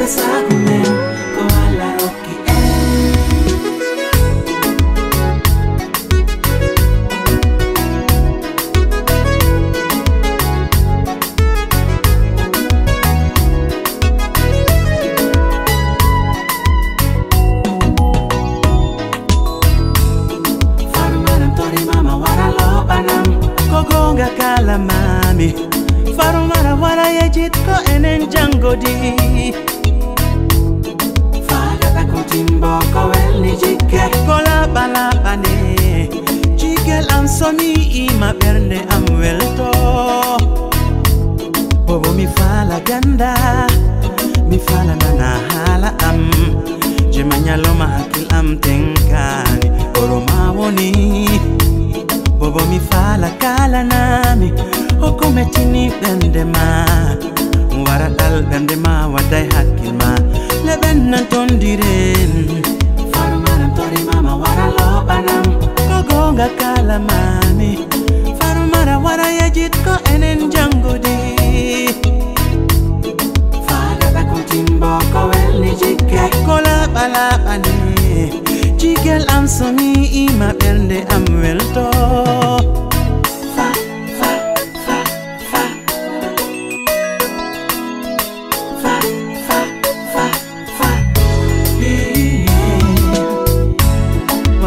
Besar comigo wara yejit ko enen jangodi. Fagata kutimbo ko wel ni jikke kola balabane jigel am somi ima bernde am welto. Bobo mi fala ganda mi fala nana hala am. Jema nyaloma akil am tenkani oroma woni. Bobo mi fala kala hukuma tini ɓernde ma waraɗal ɓernde ma. Wadday hakkil ma diren. Nan tori mama torimama wara loɓanam ko gonga kalamami. Farumara wara yajit ko enen jangude faɗaɗa ko timbo ko welni jike. Ko laɓa laɓane jigel am ima bende am welto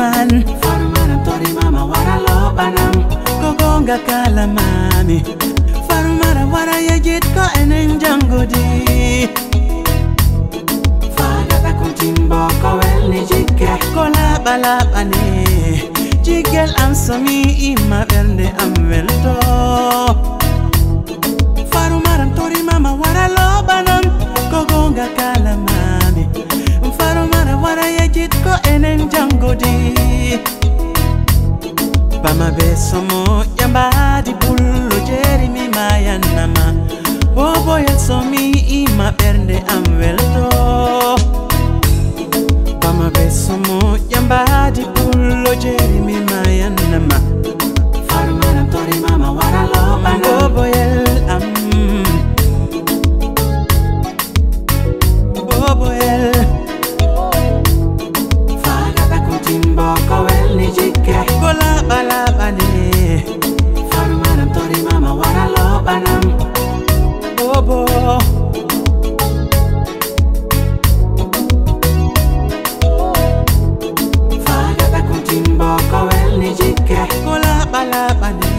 fan. Farumana tori mama wara lobanam kogonga kala mami. Farumara wara ya yegit ko eneng jangudi. Fagata kutimbo ko welni jike. Ko laɓa laɓane jiggel am somi ima ɓernde am welto enen janngode bama be somo ƴambaadi pullo jeeri mi mayannama o boyel somi ima ɓernde am welto bama be somo ƴambaadi pullo jeeri mi mayannama farmanam torimama wara loɓango boyel am. Boboyel abane